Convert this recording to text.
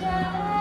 child.